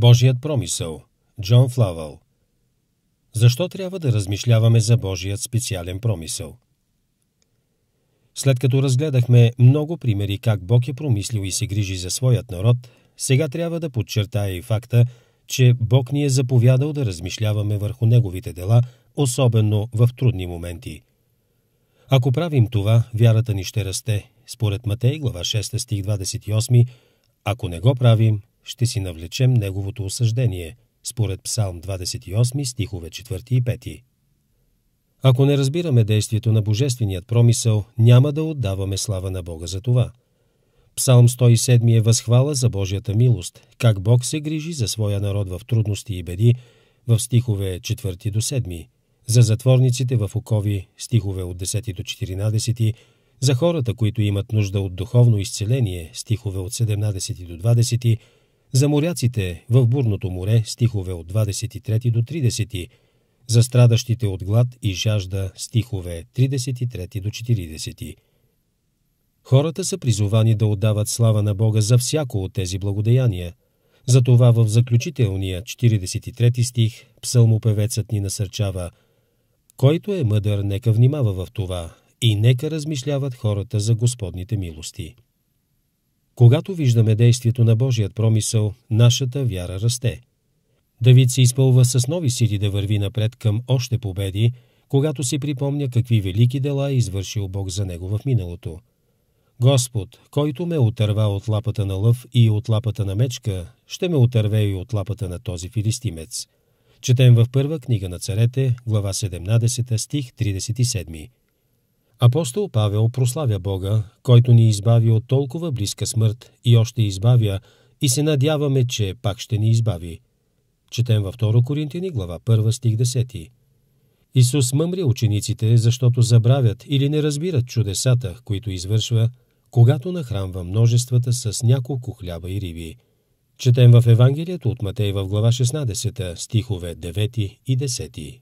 Божият промисъл Джон Флавъл Защо трябва да размишляваме за Божият специален промисъл? След като разгледахме много примери как Бог е промислил и се грижи за своят народ, сега трябва да подчертая и факта, че Бог ни е заповядал да размишляваме върху Неговите дела, особено в трудни моменти. Ако правим това, вярата ни ще расте, според Матей, глава 6 стих 28, ако не го правим, ще си навлечем неговото осъждение, според Псалм 28, стихове 4 и 5. Ако не разбираме действието на Божественият промисъл, няма да отдаваме слава на Бога за това. Псалм 107 е възхвала за Божията милост, как Бог се грижи за своя народ в трудности и беди, в стихове 4 до 7, за затворниците в окови, стихове от 10 до 14, за хората, които имат нужда от духовно изцеление, стихове от 17 до 20, за моряците в бурното море, стихове от 23 до 30, за страдащите от глад и жажда, стихове 33 до 40. Хората са призовани да отдават слава на Бога за всяко от тези благодеяния. Затова в заключителния 43 стих псалмопевецът ни насърчава Който е мъдър, нека внимава в това и нека размишляват хората за Господните милости. Когато виждаме действието на Божият промисъл, нашата вяра расте. Давид се изпълва с нови сили да върви напред към още победи, когато си припомня какви велики дела е извършил Бог за него в миналото. Господ, който ме отърва от лапата на лъв и от лапата на мечка, ще ме отърве и от лапата на този филистимец. Четем в първа книга на царете, глава 17, стих 37. Апостол Павел прославя Бога, който ни избави от толкова близка смърт и още избавя и се надяваме, че пак ще ни избави. Четем във 2 Коринтини, глава 1, стих 10. Исус мъмри учениците, защото забравят или не разбират чудесата, които извършва, когато нахранва множествата с няколко хляба и риби. Четем в Евангелието от Матей в глава 16, стихове 9 и 10.